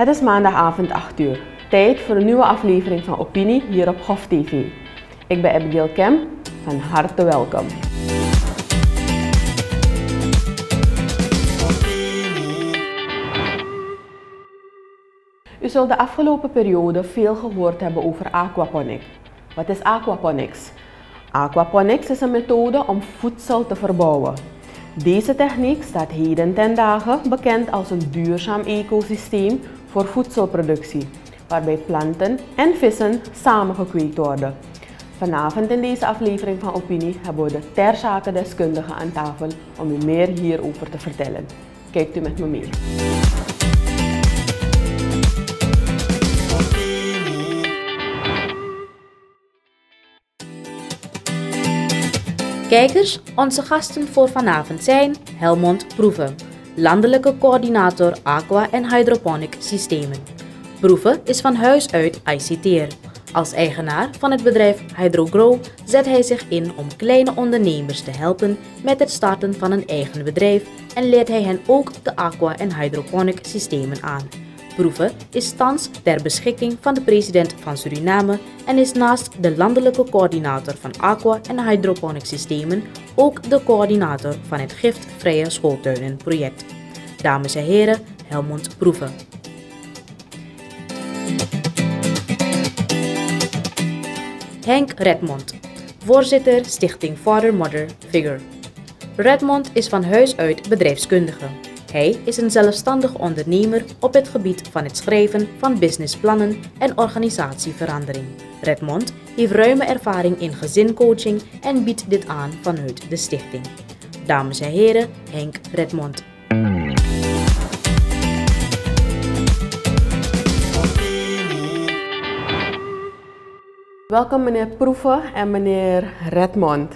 Het is maandagavond 8 uur. Tijd voor een nieuwe aflevering van Opinie hier op Hof TV. Ik ben Abigail Kem, van harte welkom. U zult de afgelopen periode veel gehoord hebben over aquaponics. Wat is aquaponics? Aquaponics is een methode om voedsel te verbouwen. Deze techniek staat heden ten dagen bekend als een duurzaam ecosysteem voor voedselproductie, waarbij planten en vissen samengekweekt worden. Vanavond in deze aflevering van Opinie hebben we de ter zake deskundige aan tafel om u meer hierover te vertellen. Kijkt u met me mee. Kijkers, onze gasten voor vanavond zijn Helmond Proeven, landelijke coördinator Aqua en Hydroponic Systemen. Proeven is van huis uit ICT'er. Als eigenaar van het bedrijf HydroGrow zet hij zich in om kleine ondernemers te helpen met het starten van een eigen bedrijf en leert hij hen ook de aqua- en hydroponic systemen aan. Proeven is thans ter beschikking van de president van Suriname en is naast de landelijke coördinator van aqua- en hydroponic systemen ook de coördinator van het giftvrije schooltuinen project. Dames en heren, Helmond Proeven. Henk Redmond, voorzitter Stichting Father Mother Figure. Redmond is van huis uit bedrijfskundige. Hij is een zelfstandig ondernemer op het gebied van het schrijven van businessplannen en organisatieverandering. Redmond heeft ruime ervaring in gezincoaching en biedt dit aan vanuit de stichting. Dames en heren, Henk Redmond. Welkom meneer Proeven en meneer Redmond.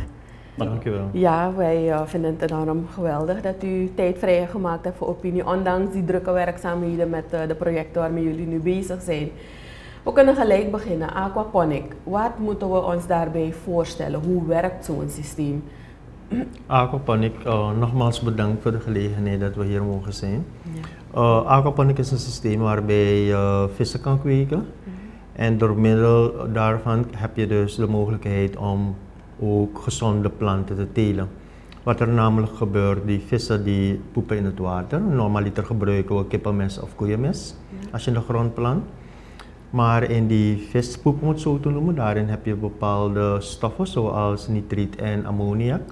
Dank u wel. Ja, wij uh, vinden het enorm geweldig dat u tijd vrij gemaakt hebt voor opinie, ondanks die drukke werkzaamheden met uh, de projecten waarmee jullie nu bezig zijn. We kunnen gelijk beginnen. Aquaponic, wat moeten we ons daarbij voorstellen? Hoe werkt zo'n systeem? Aquaponic, uh, nogmaals bedankt voor de gelegenheid dat we hier mogen zijn. Ja. aquaponic is een systeem waarbij je vissen kan kweken. Mm -hmm. En door middel daarvan heb je dus de mogelijkheid om ook gezonde planten te telen. Wat er namelijk gebeurt, die vissen die poepen in het water. Normaliter gebruiken we kippenmes of koeienmes ja. als je de grond plant. Maar in die vispoep, om het zo te noemen, daarin heb je bepaalde stoffen zoals nitriet en ammoniak.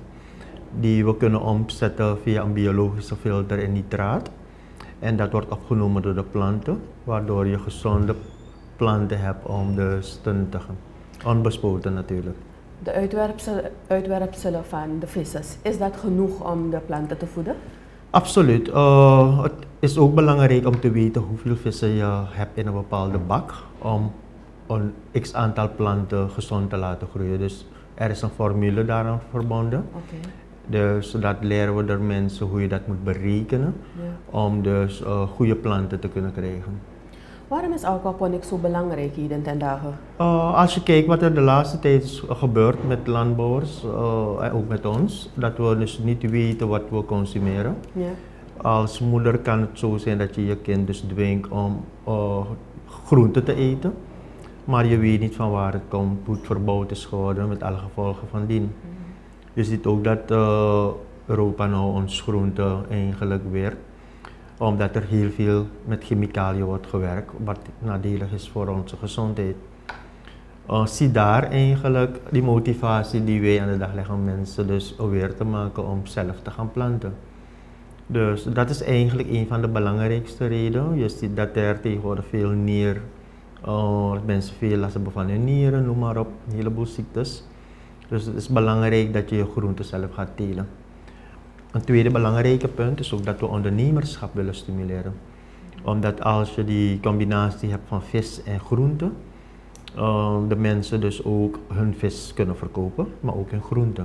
Die we kunnen omzetten via een biologische filter in nitraat. En dat wordt opgenomen door de planten, waardoor je gezonde planten hebt om dus te nuttigen. Onbespoten natuurlijk de uitwerpselen, uitwerpselen van de vissers, is dat genoeg om de planten te voeden? Absoluut. Uh, het is ook belangrijk om te weten hoeveel vissen je hebt in een bepaalde bak om een x aantal planten gezond te laten groeien. Dus er is een formule daaraan verbonden. Okay. Dus dat leren we de mensen hoe je dat moet berekenen ja. om dus uh, goede planten te kunnen krijgen. Waarom is aquaponics zo belangrijk hier ten dagen? Uh, als je kijkt wat er de laatste tijd is gebeurd met landbouwers uh, en ook met ons, dat we dus niet weten wat we consumeren. Ja. Als moeder kan het zo zijn dat je je kind dus dwingt om uh, groenten te eten, maar je weet niet van waar het komt, hoe het verbouwd is geworden met alle gevolgen van dien. Mm. Je ziet ook dat Europa nou ons groenten eigenlijk weer omdat er heel veel met chemicaliën wordt gewerkt, wat nadelig is voor onze gezondheid. Uh, zie daar eigenlijk die motivatie die wij aan de dag leggen om mensen dus aware te maken om zelf te gaan planten. Dus dat is eigenlijk een van de belangrijkste redenen. Je ziet dat er tegenwoordig veel nier, uh, mensen veel last hebben van hun nieren, noem maar op, een heleboel ziektes. Dus het is belangrijk dat je je groenten zelf gaat telen. Een tweede belangrijke punt is ook dat we ondernemerschap willen stimuleren. Omdat als je die combinatie hebt van vis en groente, uh, de mensen dus ook hun vis kunnen verkopen, maar ook hun groente.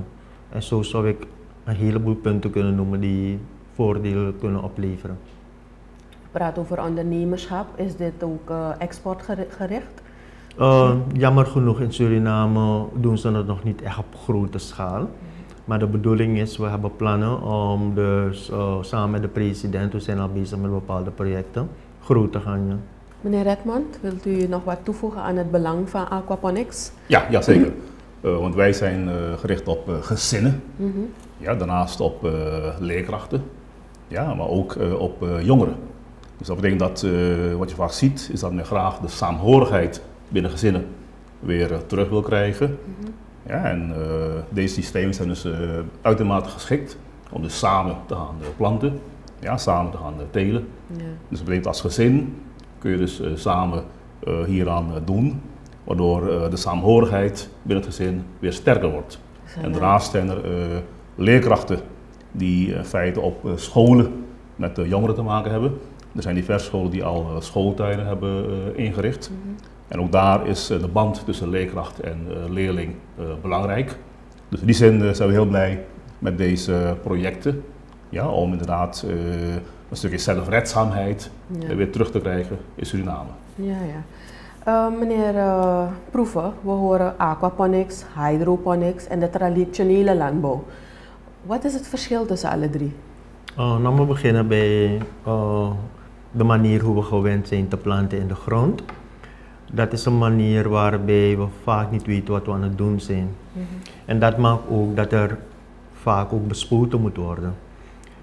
En zo zou ik een heleboel punten kunnen noemen die voordelen kunnen opleveren. Praat over ondernemerschap, is dit ook uh, exportgericht? Uh, jammer genoeg in Suriname doen ze het nog niet echt op grote schaal. Maar de bedoeling is, we hebben plannen om dus uh, samen met de president, we zijn al bezig met bepaalde projecten, groot te gaan. Ja. Meneer Redmond, wilt u nog wat toevoegen aan het belang van aquaponics? Ja, ja zeker. Uh, want wij zijn uh, gericht op gezinnen, mm -hmm. ja, daarnaast op leerkrachten, ja, maar ook op jongeren. Dus dat betekent dat wat je vaak ziet, is dat men graag de saamhorigheid binnen gezinnen weer terug wil krijgen. Mm -hmm. Ja, en uh, deze systemen zijn dus uh, uitermate geschikt om dus samen te gaan planten, ja, samen te gaan telen. Ja. Dus dat betekent als gezin kun je dus samen hieraan doen, waardoor de saamhorigheid binnen het gezin weer sterker wordt. En daarnaast zijn er leerkrachten die in feite op scholen met de jongeren te maken hebben. Er zijn diverse scholen die al schooltijden hebben ingericht. Mm -hmm. En ook daar is de band tussen leerkracht en leerling belangrijk. Dus in die zin zijn we heel blij met deze projecten. Ja, om inderdaad een stukje zelfredzaamheid ja. weer terug te krijgen in Suriname. Ja, ja. Uh, meneer uh, Proeven, we horen aquaponics, hydroponics en de traditionele landbouw. Wat is het verschil tussen alle drie? Uh, nou, we beginnen bij de manier hoe we gewend zijn te planten in de grond dat is een manier waarbij we vaak niet weten wat we aan het doen zijn. Mm -hmm. En dat maakt ook dat er vaak ook bespoten moet worden.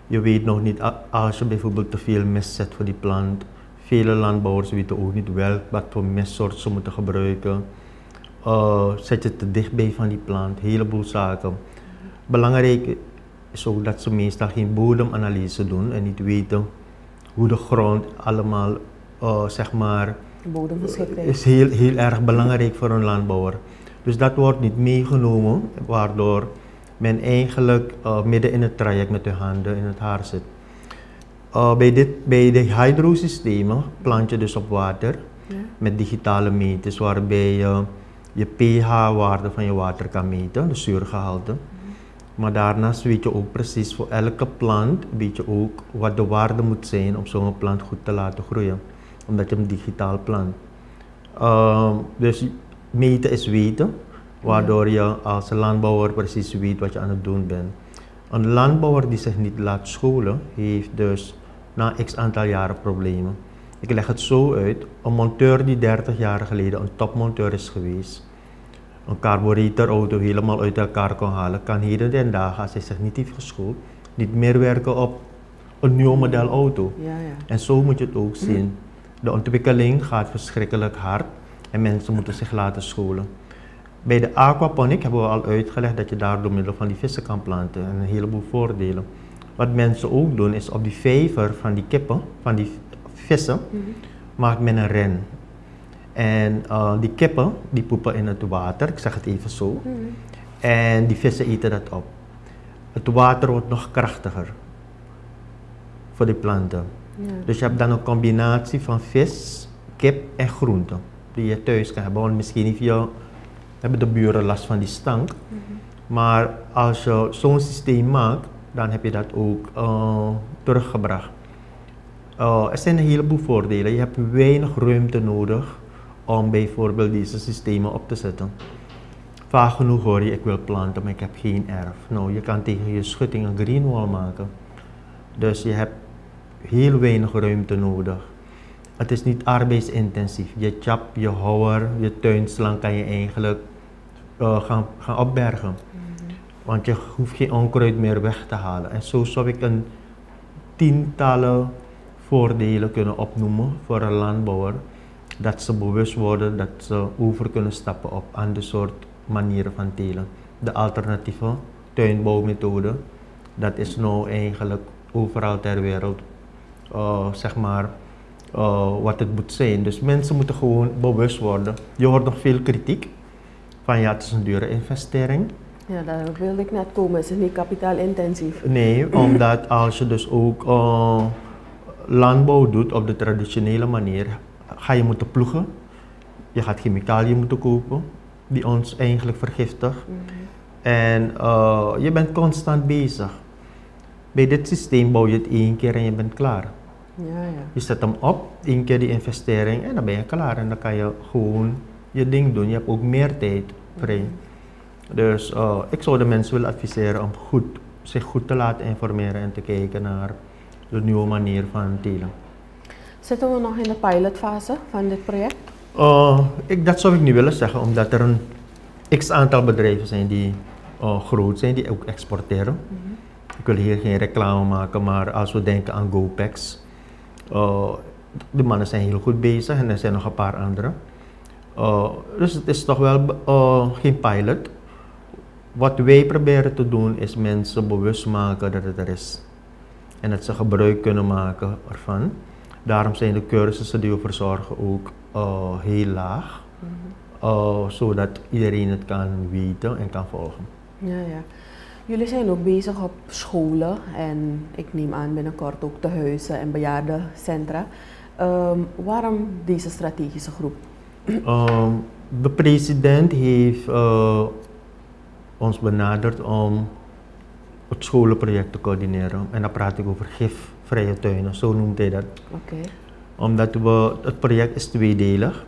Je weet nog niet, als je bijvoorbeeld te veel mest zet voor die plant, vele landbouwers weten ook niet wel wat voor mestsoort ze moeten gebruiken. Uh, zet je te dichtbij van die plant, een heleboel zaken. Mm -hmm. Belangrijk is ook dat ze meestal geen bodemanalyse doen en niet weten hoe de grond allemaal, uh, zeg maar, bodemgeschiktheid. is heel, heel erg belangrijk voor een landbouwer. Dus dat wordt niet meegenomen, waardoor men eigenlijk uh, midden in het traject met de handen in het haar zit. Uh, bij, dit, bij de hydrosystemen plant je dus op water ja. met digitale meters, waarbij je je pH-waarde van je water kan meten, de zuurgehalte. Mm -hmm. Maar daarnaast weet je ook precies voor elke plant, weet je ook wat de waarde moet zijn om zo'n plant goed te laten groeien omdat je hem digitaal plant. Uh, dus meten is weten, waardoor je als landbouwer precies weet wat je aan het doen bent. Een landbouwer die zich niet laat scholen, heeft dus na x aantal jaren problemen. Ik leg het zo uit, een monteur die 30 jaar geleden een topmonteur is geweest, een carburetorauto helemaal uit elkaar kon halen, kan heden den dagen, als hij zich niet heeft geschoold, niet meer werken op een nieuw model auto. Ja, ja. En zo moet je het ook zien. De ontwikkeling gaat verschrikkelijk hard en mensen moeten zich laten scholen. Bij de aquaponic hebben we al uitgelegd dat je daar door middel van die vissen kan planten en een heleboel voordelen. Wat mensen ook doen is op die vijver van die kippen, van die vissen, mm -hmm. maakt men een ren. En uh, die kippen die poepen in het water, ik zeg het even zo, mm -hmm. en die vissen eten dat op. Het water wordt nog krachtiger voor die planten. Ja. Dus je hebt dan een combinatie van vis, kip en groenten die je thuis kan hebben. Want misschien hebben de buren last van die stank. Mm -hmm. Maar als je zo'n systeem maakt, dan heb je dat ook uh, teruggebracht. Uh, er zijn een heleboel voordelen. Je hebt weinig ruimte nodig om bijvoorbeeld deze systemen op te zetten. Vaak genoeg hoor je, ik wil planten, maar ik heb geen erf. Nou, je kan tegen je schutting een green wall maken. Dus je hebt heel weinig ruimte nodig. Het is niet arbeidsintensief. Je chap, je houwer, je tuinslang kan je eigenlijk uh, gaan, gaan opbergen. Mm -hmm. Want je hoeft geen onkruid meer weg te halen. En zo zou ik een tientallen voordelen kunnen opnoemen voor een landbouwer. Dat ze bewust worden dat ze over kunnen stappen op andere soort manieren van telen. De alternatieve tuinbouwmethode, dat is nou eigenlijk overal ter wereld uh, zeg maar, uh, wat het moet zijn. Dus mensen moeten gewoon bewust worden. Je hoort nog veel kritiek van ja, het is een dure investering. Ja, daar wilde ik net komen. Is het niet kapitaalintensief? Nee, omdat als je dus ook uh, landbouw doet op de traditionele manier, ga je moeten ploegen. Je gaat chemicaliën moeten kopen die ons eigenlijk vergiftigen. En uh, je bent constant bezig. Bij dit systeem bouw je het één keer en je bent klaar. Ja, ja. Je zet hem op, één keer die investering en dan ben je klaar. En dan kan je gewoon je ding doen. Je hebt ook meer tijd vrij. Dus uh, ik zou de mensen willen adviseren om goed, zich goed te laten informeren en te kijken naar de nieuwe manier van telen. Zitten we nog in de pilotfase van dit project? Uh, ik, dat zou ik niet willen zeggen, omdat er een x aantal bedrijven zijn die uh, groot zijn, die ook exporteren. Ik wil hier geen reclame maken, maar als we denken aan GoPax, uh, de mannen zijn heel goed bezig en er zijn nog een paar anderen. Uh, dus het is toch wel uh, geen pilot. Wat wij proberen te doen is mensen bewust maken dat het er is. En dat ze gebruik kunnen maken ervan. Daarom zijn de cursussen die we verzorgen ook uh, heel laag. uh, zodat iedereen het kan weten en kan volgen. Ja, ja. Jullie zijn ook bezig op scholen en ik neem aan binnenkort ook tehuizen en bejaardencentra. Um, waarom deze strategische groep? Um, de president heeft uh, ons benaderd om het scholenproject te coördineren. En dan praat ik over gifvrije tuinen, zo noemt hij dat. Oké. Okay. Omdat we, het project is tweedelig.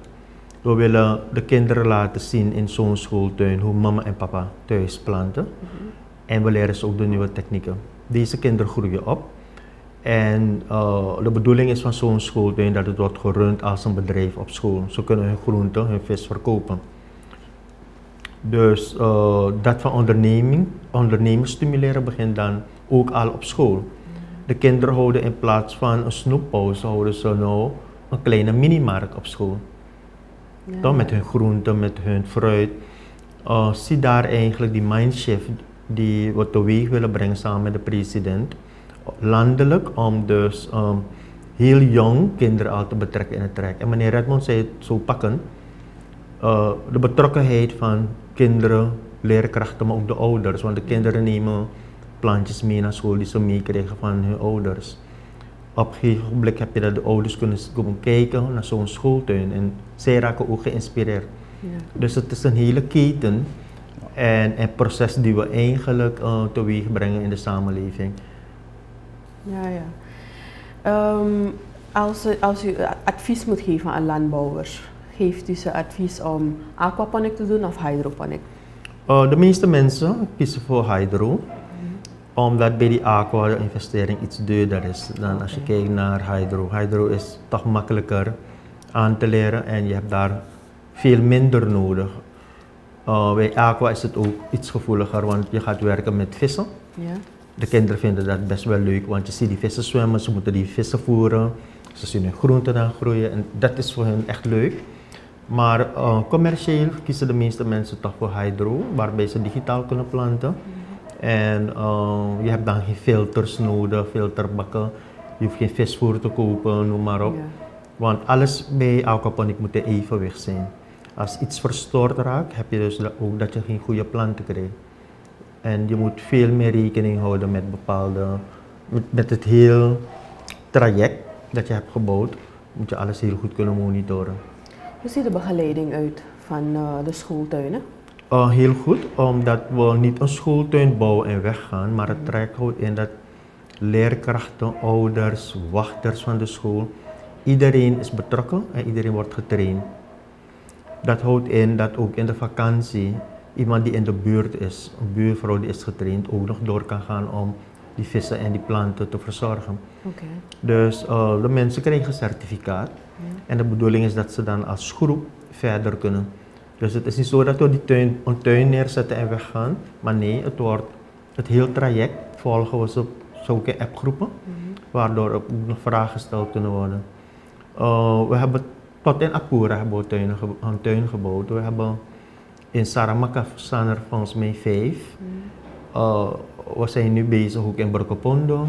We willen de kinderen laten zien in zo'n schooltuin hoe mama en papa thuis planten. Mm -hmm. En we leren ze ook de nieuwe technieken. Deze kinderen groeien op. En uh, de bedoeling is van zo'n schooltuin dat het wordt gerund als een bedrijf op school. Ze kunnen hun groenten, hun vis verkopen. Dus uh, dat van onderneming, ondernemers stimuleren begint dan ook al op school. De kinderen houden in plaats van een snoeppauze, houden ze nou een kleine minimarkt op school. Ja. Dan met hun groenten, met hun fruit. Uh, zie daar eigenlijk die mindshift die we teweeg willen brengen samen met de president. Landelijk, om dus um, heel jong kinderen al te betrekken in het traject. En meneer Redmond zei het zo pakken. Uh, de betrokkenheid van kinderen, leerkrachten, maar ook de ouders. Want de kinderen nemen plantjes mee naar school die ze meekrijgen van hun ouders. Op een gegeven moment heb je dat de ouders kunnen komen kijken naar zo'n schooltuin en zij raken ook geïnspireerd. Ja. Dus het is een hele keten en een proces die we eigenlijk uh, teweeg brengen in de samenleving. Ja, ja. Um, als, als u advies moet geven aan landbouwers, geeft u ze advies om aquaponic te doen of hydroponic? Uh, de meeste mensen kiezen voor hydro, mm -hmm. omdat bij die aqua de investering iets duurder is dan okay. als je kijkt naar hydro. Hydro is toch makkelijker aan te leren en je hebt daar veel minder nodig. Uh, bij aqua is het ook iets gevoeliger, want je gaat werken met vissen. Ja. De kinderen vinden dat best wel leuk, want je ziet die vissen zwemmen, ze moeten die vissen voeren, ze zien hun groenten dan groeien en dat is voor hen echt leuk. Maar uh, commercieel kiezen de meeste mensen toch voor hydro, waarbij ze digitaal kunnen planten. En uh, je hebt dan geen filters nodig, filterbakken. Je hoeft geen visvoer te kopen, noem maar op. Ja. Want alles bij aquaponik moet in evenwicht zijn. Als iets verstoord raakt, heb je dus ook dat je geen goede planten krijgt. En je moet veel meer rekening houden met bepaalde, met, met het hele traject dat je hebt gebouwd, moet je alles heel goed kunnen monitoren. Hoe ziet de begeleiding uit van uh, de schooltuinen? Uh, heel goed, omdat we niet een schooltuin bouwen en weggaan, maar het traject houdt in dat leerkrachten, ouders, wachters van de school, iedereen is betrokken en iedereen wordt getraind. Dat houdt in dat ook in de vakantie iemand die in de buurt is, een buurvrouw die is getraind, ook nog door kan gaan om die vissen en die planten te verzorgen. Okay. Dus uh, de mensen krijgen een certificaat. Ja. En de bedoeling is dat ze dan als groep verder kunnen. Dus het is niet zo dat we die tuin, een tuin neerzetten en weggaan. Maar nee, het wordt het hele traject volgen we zo, zulke appgroepen. Mm -hmm. Waardoor ook nog vragen gesteld kunnen worden. Uh, we hebben tot in Apura hebben we een tuin gebouwd. We hebben in Saramaka staan er volgens mij vijf. Mm. Uh, we zijn nu bezig ook in Borkopondo. Okay.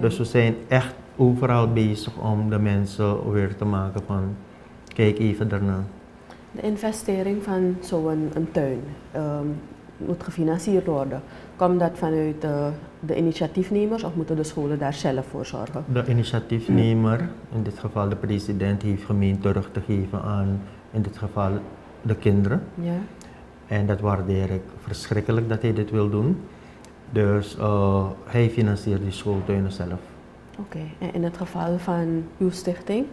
Dus we zijn echt overal bezig om de mensen weer te maken van kijk even daarna. De investering van zo'n een tuin um, moet gefinancierd worden. Komt dat vanuit de, de initiatiefnemers of moeten de scholen daar zelf voor zorgen? De initiatiefnemer, in dit geval de president, heeft gemeend terug te geven aan, in dit geval de kinderen. Ja. En dat waardeer ik verschrikkelijk dat hij dit wil doen. Dus uh, hij financiert die schooltuinen zelf. Oké, en in het geval van uw stichting,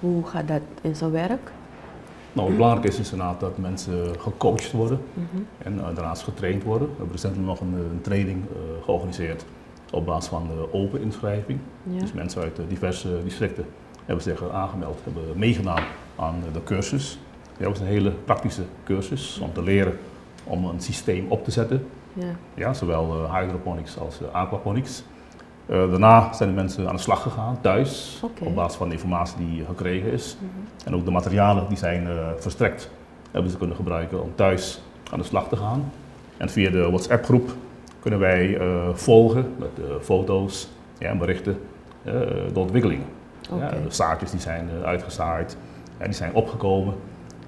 hoe gaat dat in zijn werk? Nou, het is inderdaad dat mensen gecoacht worden Mhm. en uh, daarnaast getraind worden. We hebben recentelijk nog een, een training uh, georganiseerd op basis van de open inschrijving. Ja. Dus mensen uit diverse districten hebben zich aangemeld, hebben meegedaan aan de cursus. Dat was een hele praktische cursus om te leren om een systeem op te zetten. Ja. Ja, zowel hydroponics als aquaponics. Uh, daarna zijn de mensen aan de slag gegaan, thuis, okay. op basis van de informatie die gekregen is. Mm -hmm. En ook de materialen die zijn verstrekt, hebben ze kunnen gebruiken om thuis aan de slag te gaan. En via de WhatsApp groep kunnen wij volgen met foto's ja, en berichten de ontwikkelingen. Okay. Ja, de zaadjes die zijn uitgezaaid, ja, die zijn opgekomen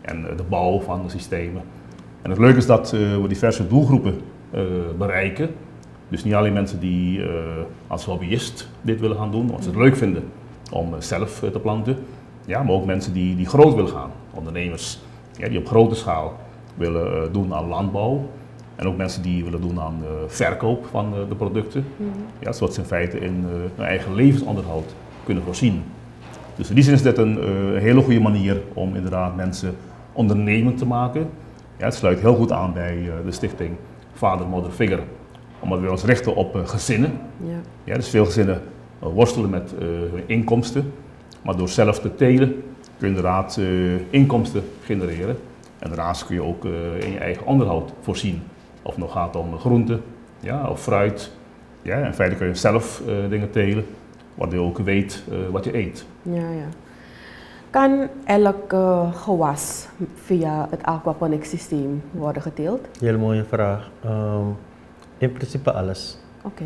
en de bouw van de systemen. En het leuke is dat we diverse doelgroepen bereiken. Dus niet alleen mensen die uh, als hobbyist dit willen gaan doen, want ze het leuk vinden om uh, zelf te planten. Ja, maar ook mensen die, die groot willen gaan. Ondernemers ja, die op grote schaal willen doen aan landbouw. En ook mensen die willen doen aan verkoop van de producten. Mhm. Ja, zodat ze in feite in hun eigen levensonderhoud kunnen voorzien. Dus in die zin is dit een hele goede manier om inderdaad mensen ondernemend te maken. Ja, het sluit heel goed aan bij de stichting Vader, Mother, Figure. Omdat we ons richten op uh, gezinnen. Ja. Ja, dus veel gezinnen uh, worstelen met uh, hun inkomsten. Maar door zelf te telen kun je inderdaad inkomsten genereren. En daarnaast kun je ook in je eigen onderhoud voorzien. Of het nog gaat om groenten ja, of fruit. Ja, in feite kun je zelf dingen telen, waardoor je ook weet wat je eet. Ja, ja. Kan elk uh, gewas via het aquaponics systeem worden geteeld? Heel mooie vraag. Um, in principe alles. Oké.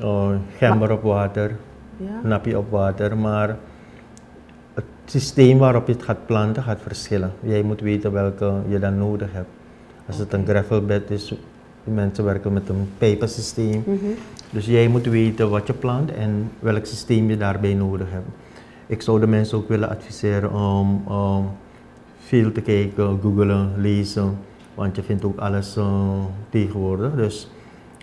Okay. Uh, gember op water, ja. nappie op water, maar het systeem waarop je het gaat planten gaat verschillen. Jij moet weten welke je dan nodig hebt. Als het een gravelbed is, mensen werken met een pepersysteem. Mm -hmm. Dus jij moet weten wat je plant en welk systeem je daarbij nodig hebt. Ik zou de mensen ook willen adviseren om um, veel te kijken, googlen, lezen, want je vindt ook alles uh, tegenwoordig. Dus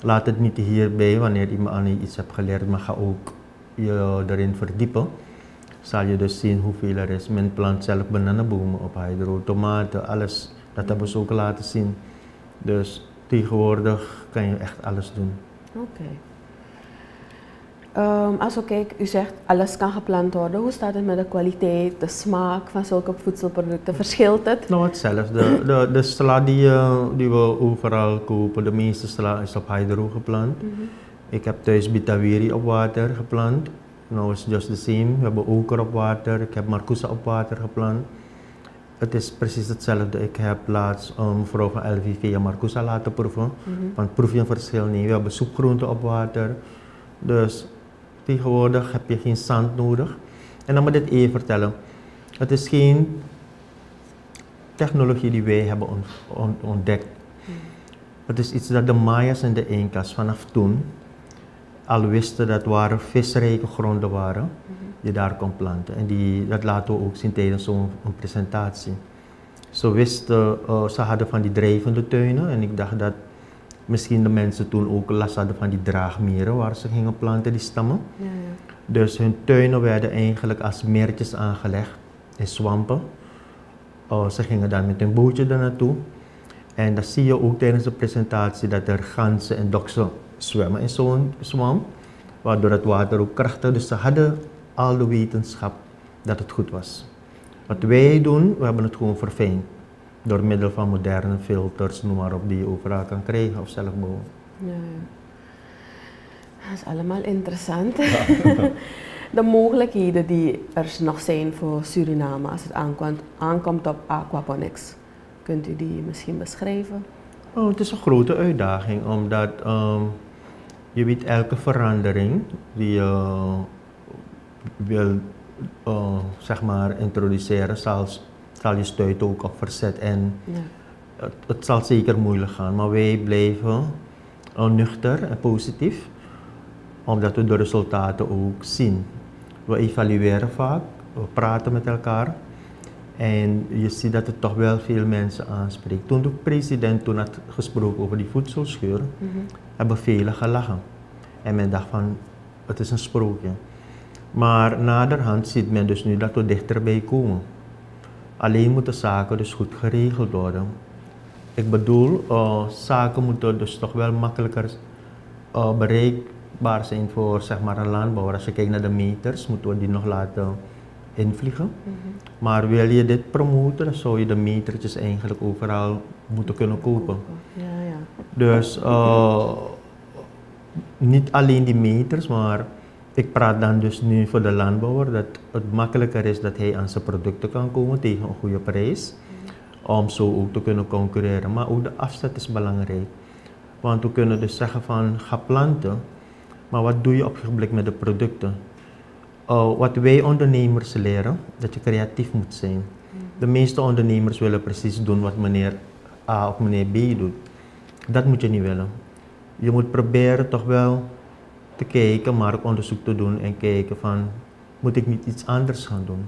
laat het niet hierbij wanneer je aan iets hebt geleerd, maar ga ook je erin verdiepen. Zal je dus zien hoeveel er is. Men plant zelf bananenbomen op hydro, tomaten, alles. Dat hebben ze ook laten zien. Dus tegenwoordig kan je echt alles doen. Oké. Um, als we kijken, u zegt alles kan geplant worden. Hoe staat het met de kwaliteit, de smaak van zulke voedselproducten? Verschilt het? Nou, hetzelfde. De, de sla die, uh, die we overal kopen, de meeste sla is op hydro geplant. Mm -hmm. Ik heb thuis Bitawiri op water geplant. Nou is just the same. We hebben oker op water. Ik heb marcousa op water geplant. Het is precies hetzelfde. Ik heb laatst een mevrouw van LVV marcousa laten proeven. Mm -hmm. Want proef je een verschil niet. We hebben soepgroenten op water. Dus Tegenwoordig heb je geen zand nodig. En dan moet ik dit even vertellen. Het is geen technologie die wij hebben ontdekt. Het is iets dat de Mayas en de Incas vanaf toen al wisten dat waren visrijke gronden waren die daar kon planten. En die, dat laten we ook zien tijdens zo'n presentatie. Ze wisten, uh, ze hadden van die drijvende tuinen en ik dacht dat misschien de mensen toen ook last hadden van die draagmeren waar ze gingen planten, die stammen. Ja, ja. Dus hun tuinen werden eigenlijk als meertjes aangelegd in zwampen. Uh, ze gingen dan met hun bootje daar naartoe. En dan zie je ook tijdens de presentatie dat er ganzen en doksen zwemmen in zo'n zwam. Waardoor het water ook krachtig Dus ze hadden al de wetenschap dat het goed was. Wat wij doen, we hebben het gewoon verfijnd door middel van moderne filters, noem maar op, die je overal kan krijgen of zelf bouwen. Ja, ja. Dat is allemaal interessant. de mogelijkheden die er nog zijn voor Suriname als het aankomt, aankomt op aquaponics. Kunt u die misschien beschrijven? Oh, het is een grote uitdaging, omdat um, je weet elke verandering die je uh, wil uh, zeg maar introduceren, zal je stuiten ook op verzet en ja. het, het, zal zeker moeilijk gaan. Maar wij blijven nuchter en positief, omdat we de resultaten ook zien. We evalueren vaak, we praten met elkaar en je ziet dat het toch wel veel mensen aanspreekt. Toen de president toen had gesproken over die voedselscheur, mm hebben velen gelachen. En men dacht van, het is een sprookje. Maar naderhand ziet men dus nu dat we dichterbij komen. Alleen moeten zaken dus goed geregeld worden. Ik bedoel, uh, zaken moeten dus toch wel makkelijker uh, bereikbaar zijn voor zeg maar, een landbouwer. Als je kijkt naar de meters, moeten we die nog laten invliegen. Mm -hmm. Maar wil je dit promoten, dan zou je de metertjes eigenlijk overal moeten kunnen kopen. Ja, ja. Dus uh, niet alleen die meters, maar ik praat dan dus nu voor de landbouwer dat het makkelijker is dat hij aan zijn producten kan komen tegen een goede prijs. Om zo ook te kunnen concurreren. Maar ook de afzet is belangrijk. Want we kunnen dus zeggen van ga planten, maar wat doe je op een blik met de producten? Uh, wat wij ondernemers leren, dat je creatief moet zijn. De meeste ondernemers willen precies doen wat meneer A of meneer B doet. Dat moet je niet willen. Je moet proberen toch wel te kijken, marktonderzoek te doen en kijken van, moet ik niet iets anders gaan doen?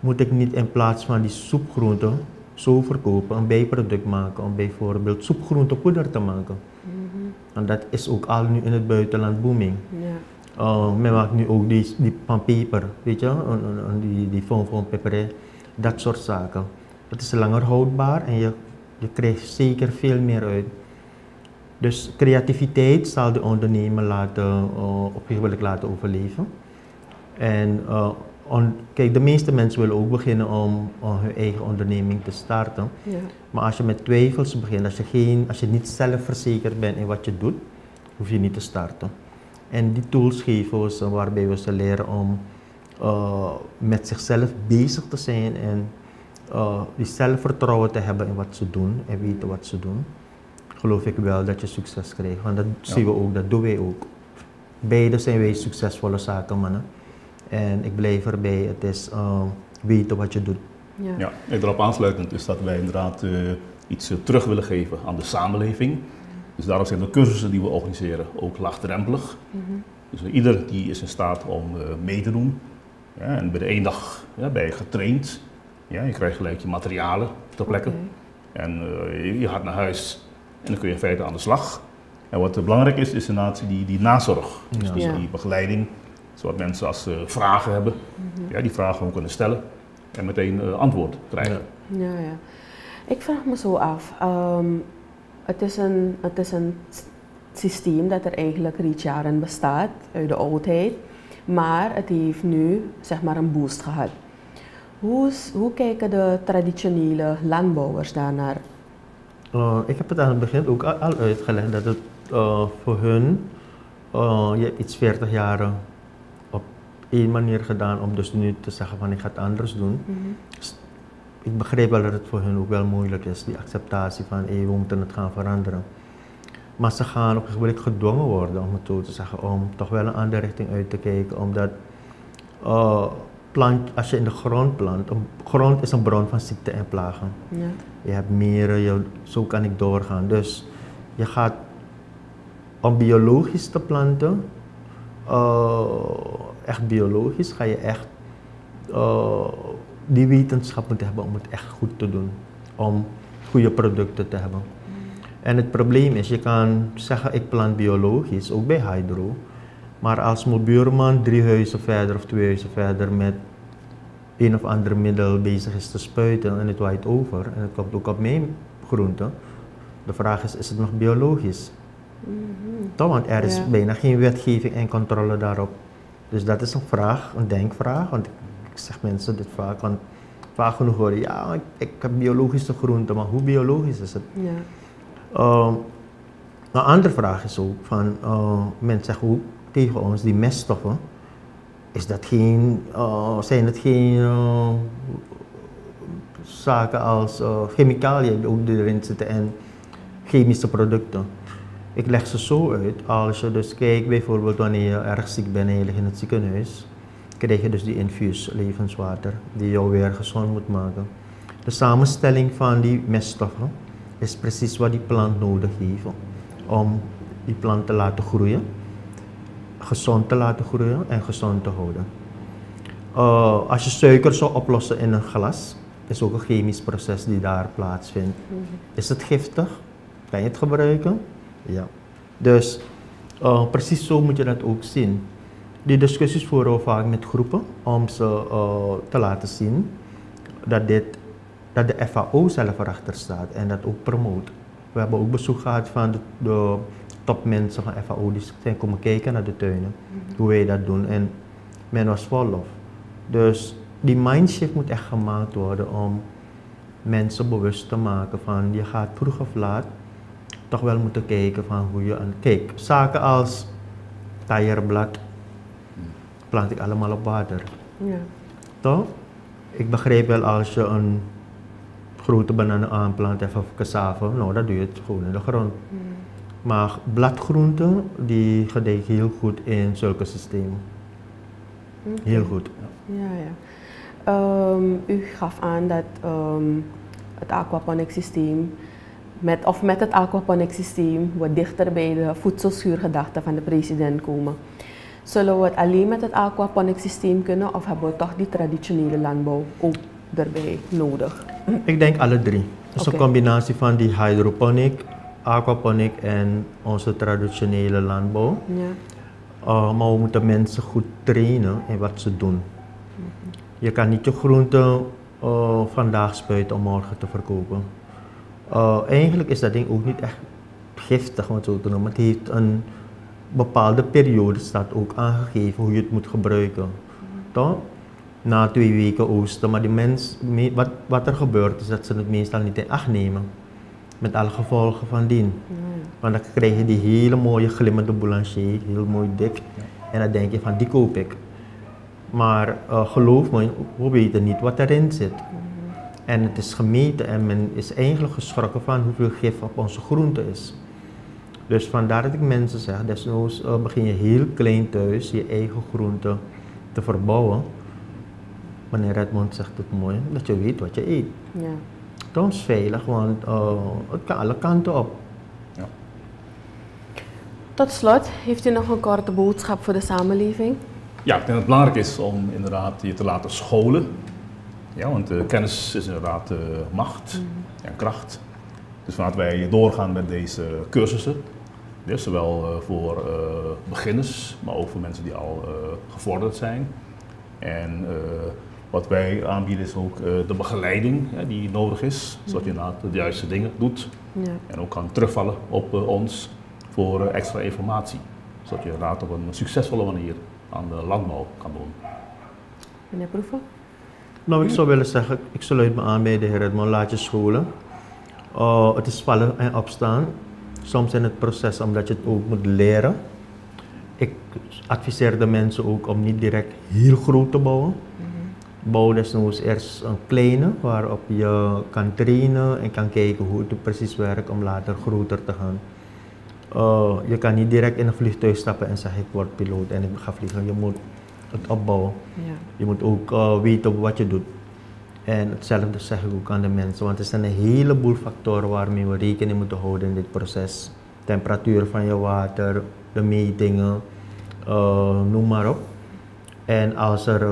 Moet ik niet in plaats van die soepgroenten zo verkopen, een bijproduct maken om bijvoorbeeld soepgroentepoeder te maken? Mm En dat is ook al nu in het buitenland booming. Ja. Uh, men maakt nu ook die, die van peper, weet je, die, die van van peper, dat soort zaken. Het is langer houdbaar en je, je krijgt zeker veel meer uit. Dus creativiteit zal de ondernemer laten, uh, op een laten overleven. En uh, on, kijk, de meeste mensen willen ook beginnen om, om hun eigen onderneming te starten. Ja. Maar als je met twijfels begint, als je, geen, als je niet zelfverzekerd bent in wat je doet, hoef je niet te starten. En die tools geven we ze waarbij we ze leren om uh, met zichzelf bezig te zijn en uh, die zelfvertrouwen te hebben in wat ze doen en weten wat ze doen geloof ik wel dat je succes krijgt. Want dat zien we ook, dat doen wij ook. Beide zijn wij succesvolle zakenmannen. En ik blijf erbij, het is uh, weten wat je doet. Ja, ja en erop aansluitend is dat wij inderdaad uh, iets uh, terug willen geven aan de samenleving. Dus daarom zijn de cursussen die we organiseren ook laagdrempelig. Mm -hmm. Dus ieder die is in staat om mee te doen. Ja, en bij de één dag ja, ben je getraind. Ja, je krijgt gelijk je materialen ter plekke. Okay. En je gaat naar huis en dan kun je in feite aan de slag. En wat belangrijk is, is inderdaad die, die nazorg. Dus, dus die begeleiding, zodat mensen als ze vragen hebben, mhm. ja, die vragen gewoon kunnen stellen en meteen uh, antwoord krijgen. Ja. ja, Ik vraag me zo af, um, het, is een, het is een systeem dat er eigenlijk reeds jaren bestaat, uit de oudheid, maar het heeft nu zeg maar een boost gehad. Hoe, hoe kijken de traditionele landbouwers daarnaar? Uh, ik heb het aan het begin ook al uitgelegd dat het uh, voor hun, uh, je hebt iets 40 jaar op één manier gedaan om dus nu te zeggen van ik ga het anders doen. Mm -hmm. Ik begrijp wel dat het voor hun ook wel moeilijk is, die acceptatie van hey, we moeten het gaan veranderen. Maar ze gaan op een gegeven moment gedwongen worden, om het zo te zeggen, om toch wel een andere richting uit te kijken, omdat plant, als je in de grond plant, een grond is een bron van ziekte en plagen. Ja. Je hebt meren, je, zo kan ik doorgaan. Dus je gaat om biologisch te planten, uh, echt biologisch, ga je echt uh, die wetenschap moeten hebben om het echt goed te doen. Om goede producten te hebben. En het probleem is, je kan zeggen ik plant biologisch, ook bij hydro. Maar als mijn buurman drie huizen verder of twee huizen verder met een of ander middel bezig is te spuiten en het waait over en het komt ook op mijn groente, de vraag is, is het nog biologisch? Mm -hmm. Toch, want er is bijna geen wetgeving en controle daarop. Dus dat is een vraag, een denkvraag, want ik, zeg mensen dit vaak, want vaak genoeg horen, ja, ik, ik, heb biologische groenten, maar hoe biologisch is het? Ja. Uh, een andere vraag is ook van, uh, mensen zeggen ook tegen ons, die meststoffen, is dat geen, uh, zijn het geen uh, zaken als uh, chemicaliën die erin zitten en chemische producten. Ik leg ze zo uit, als je dus kijkt bijvoorbeeld wanneer je erg ziek bent en je ligt in het ziekenhuis, krijg je dus die infuus levenswater die jou weer gezond moet maken. De samenstelling van die meststoffen is precies wat die plant nodig heeft om die plant te laten groeien, gezond te laten groeien en gezond te houden. Uh, als je suiker zou oplossen in een glas, is ook een chemisch proces die daar plaatsvindt. Mhm. Is het giftig? Kan je het gebruiken? Ja. Dus uh, precies zo moet je dat ook zien. Die discussies voeren we vaak met groepen om ze uh, te laten zien dat, dit, dat de FAO zelf erachter staat en dat ook promoot. We hebben ook bezoek gehad van de, de topmensen van FAO die zijn komen kijken naar de tuinen, mhm. hoe wij dat doen. En men was vol lof. Dus die mindshift moet echt gemaakt worden om mensen bewust te maken van je gaat vroeg of laat toch wel moeten kijken van hoe je aan... Kijk, zaken als taierblad plant ik allemaal op water. Ja. Toch? Ik begrijp wel als je een grote bananen aanplant of cassave, nou dat doe je het gewoon in de grond. Hmm. Maar bladgroenten, die gedijken heel goed in zulke systemen. Heel goed. Ja, ja. Um, u gaf aan dat um, het aquaponic systeem met, of met het aquaponic systeem wat dichter bij de voedselschuurgedachte van de president komen. Zullen we het alleen met het aquaponic systeem kunnen of hebben we toch die traditionele landbouw ook erbij nodig? Ik denk alle drie. Het is een combinatie van die hydroponic, aquaponic en onze traditionele landbouw. Ja. Uh, maar we moeten mensen goed trainen in wat ze doen. Mhm. Je kan niet je groenten uh, vandaag spuiten om morgen te verkopen. Uh, eigenlijk is dat ding ook niet echt giftig, om het zo te noemen. Het heeft een bepaalde periode, staat ook aangegeven hoe je het moet gebruiken. Toch? Na twee weken oosten. Maar die mens, wat, wat er gebeurt is dat ze het meestal niet in acht nemen. Met alle gevolgen van dien. Want dan krijg je die hele mooie glimmende boulanger, heel mooi dik. En dan denk je van die koop ik. Maar uh, geloof me, we weten niet wat erin zit. En het is gemeten en men is eigenlijk geschrokken van hoeveel gif op onze groente is. Dus vandaar dat ik mensen zeg, desnoods uh, begin je heel klein thuis je eigen groente te verbouwen. Meneer Redmond zegt het mooi, dat je weet wat je eet. Ja. Is veilig, want uh, het kan alle kanten op. Ja. Tot slot, heeft u nog een korte boodschap voor de samenleving? Ja, ik denk dat het belangrijk is om inderdaad je te laten scholen ja, want uh, kennis is inderdaad uh, macht mhm. en kracht. Dus vanuit wij doorgaan met deze cursussen, dus zowel uh, voor beginners, maar ook voor mensen die al gevorderd zijn. En wat wij aanbieden is ook de begeleiding die nodig is, zodat je inderdaad de juiste dingen doet. Ja. En ook kan terugvallen op ons voor extra informatie, zodat je inderdaad op een succesvolle manier aan de landbouw kan doen. Meneer Proeven? Nou, ik zou willen zeggen, ik sluit me aan bij de heer Edmond, laat je scholen. Uh, het is vallen en opstaan. Soms in het proces omdat je het ook moet leren. Ik adviseer de mensen ook om niet direct heel groot te bouwen. Bouw desnoods eerst een kleine waarop je kan trainen en kan kijken hoe het precies werkt om later groter te gaan. Uh, je kan niet direct in een vliegtuig stappen en zeggen ik word piloot en ik ga vliegen. Je moet het opbouwen. Ja. Je moet ook uh, weten wat je doet. En hetzelfde zeg ik ook aan de mensen, want er zijn een heleboel factoren waarmee we rekening moeten houden in dit proces. Temperatuur van je water, de metingen, uh, noem maar op. En als er,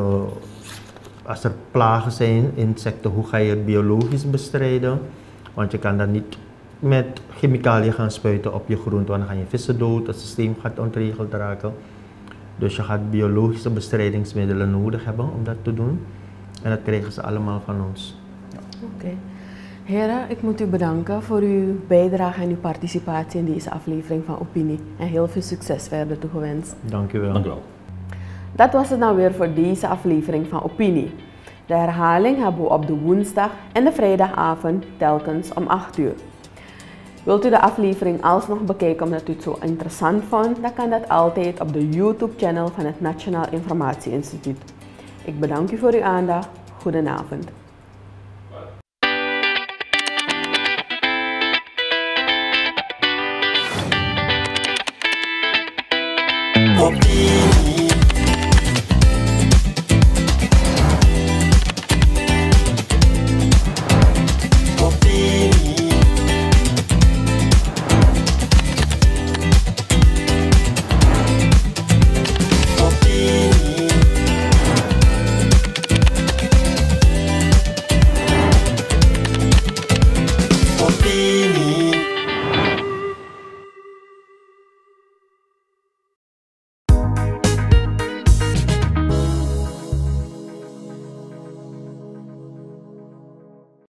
als er plagen zijn, insecten, hoe ga je het biologisch bestrijden? Want je kan dat niet met chemicaliën gaan spuiten op je groente, want dan gaan je vissen dood, het systeem gaat ontregeld raken. Dus je gaat biologische bestrijdingsmiddelen nodig hebben om dat te doen. En dat krijgen ze allemaal van ons. Ja. Oké. Heren, ik moet u bedanken voor uw bijdrage en uw participatie in deze aflevering van Opinie. En heel veel succes verder toegewenst. Dank u wel. Dank u wel. Dat was het dan weer voor deze aflevering van Opinie. De herhaling hebben we op de woensdag en de vrijdagavond telkens om 8 uur. Wilt u de aflevering alsnog bekijken omdat u het zo interessant vond, dan kan dat altijd op de YouTube-channel van het Nationaal Informatie Instituut. Ik bedank u voor uw aandacht. Goedenavond.